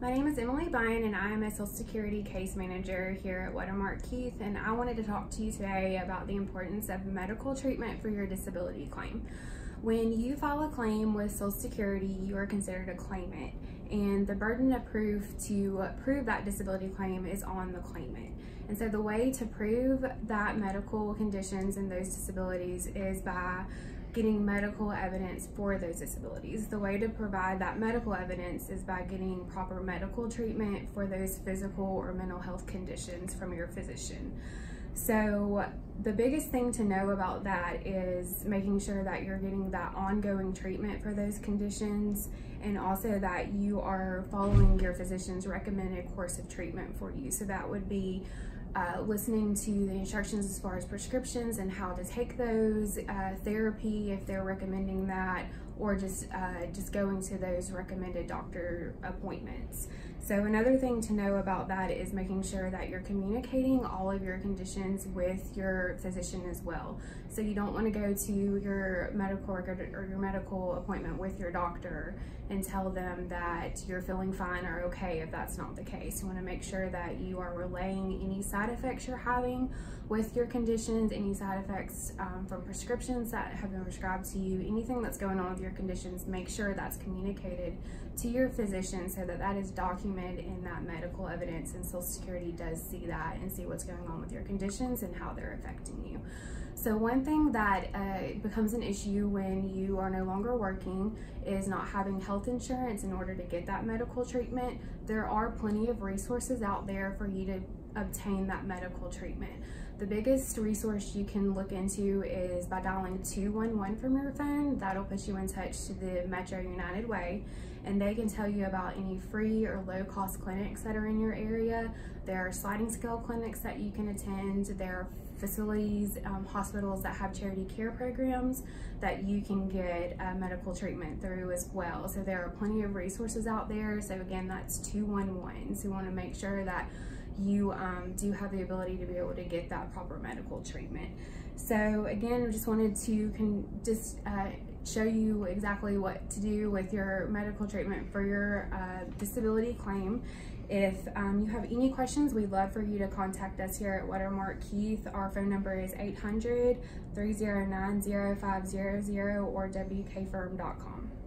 My name is Emily Bunn and I am a Social Security Case Manager here at Wettermark Keith and I wanted to talk to you today about the importance of medical treatment for your disability claim. When you file a claim with Social Security, you are considered a claimant and the burden of proof to prove that disability claim is on the claimant. And so the way to prove that medical conditions and those disabilities is by getting medical evidence for those disabilities. The way to provide that medical evidence is by getting proper medical treatment for those physical or mental health conditions from your physician. So the biggest thing to know about that is making sure that you're getting that ongoing treatment for those conditions and also that you are following your physician's recommended course of treatment for you. So that would be uh, listening to the instructions as far as prescriptions and how to take those, uh, therapy if they're recommending that, or just uh, just going to those recommended doctor appointments. So another thing to know about that is making sure that you're communicating all of your conditions with your physician as well. So you don't want to go to your medical record or your medical appointment with your doctor and tell them that you're feeling fine or okay if that's not the case. You want to make sure that you are relaying any side effects you're having with your conditions, any side effects um, from prescriptions that have been prescribed to you, anything that's going on with your conditions, make sure that's communicated to your physician so that that is documented in that medical evidence and Social Security does see that and see what's going on with your conditions and how they're affecting you. So one thing that uh, becomes an issue when you are no longer working is not having health insurance in order to get that medical treatment. There are plenty of resources out there for you to obtain that medical treatment. The biggest resource you can look into is by dialing 211 from your phone. That'll put you in touch to the Metro United Way and they can tell you about any free or low cost clinics that are in your area. There are sliding scale clinics that you can attend. There are facilities, um, hospitals that have charity care programs that you can get uh, medical treatment through as well. So there are plenty of resources out there. So again, that's 211. So you wanna make sure that you um, do have the ability to be able to get that proper medical treatment. So again, I just wanted to just uh, show you exactly what to do with your medical treatment for your uh, disability claim. If um, you have any questions, we'd love for you to contact us here at Wettermark Keith. Our phone number is 800 309 0500 or wkfirm.com.